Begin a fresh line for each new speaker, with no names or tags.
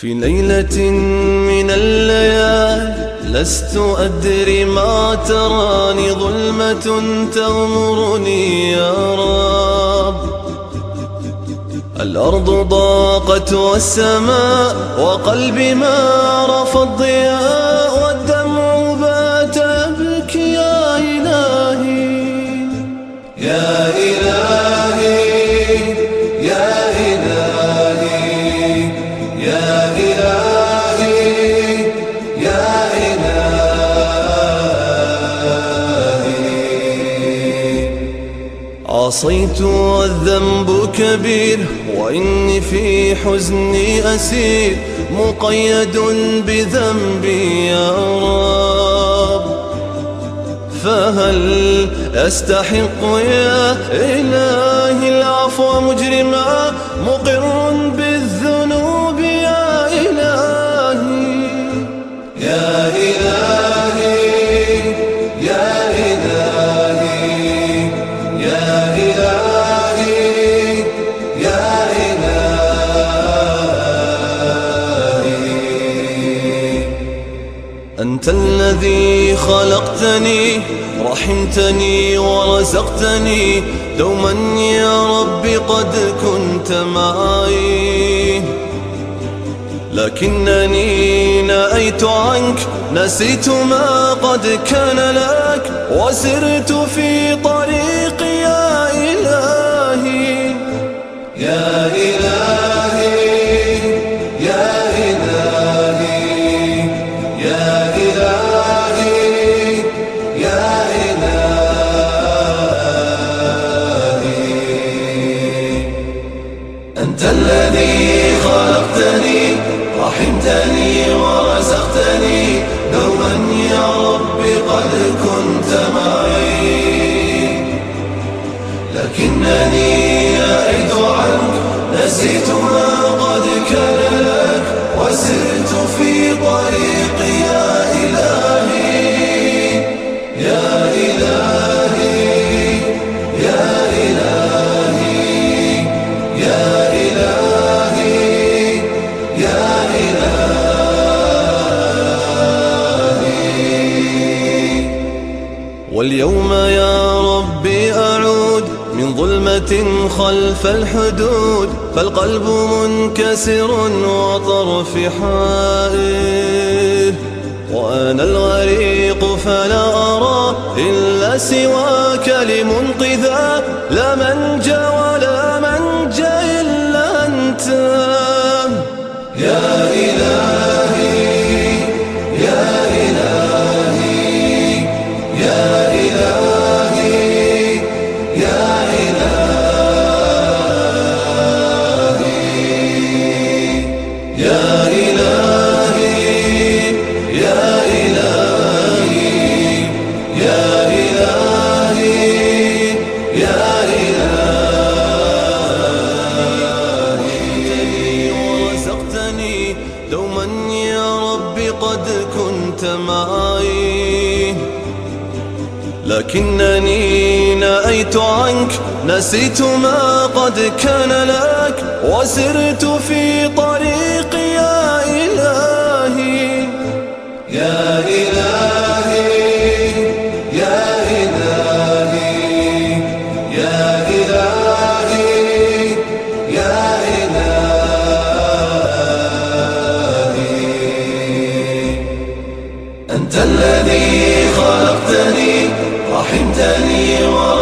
في ليلة من الليالي لست أدري ما تراني ظلمة تغمرني يا رب. الأرض ضاقت والسماء وقلبي ما رفض ضياء والدمع بات يبكي يا إلهي. يا إلهي عصيت والذنب كبير وإني في حزني أسير مقيد بذنبي يا رب. فهل أستحق يا إلهي العفو مجرما مقر أنت الذي خلقتني رحمتني ورزقتني. دوما يا رب قد كنت معي. لكنني نأيت عنك نسيت ما قد كان لك. وسرت في طريقي أنت الذي خلقتني رحمتني ورزقتني دوما يا رب قد كنت معي. لكنني أعد عنك نسيت ما واليوم يا ربي أعود من ظلمة خلف الحدود فالقلب منكسر وطرفي حائر. وأنا الغريق فلا أرى إلا سواك لمنقذا. قد كنت معي لكنني نأيت عنك نسيت ما قد كان لك وسرت في طريقي أنت الذي خلقتني رحمتني ورزقتني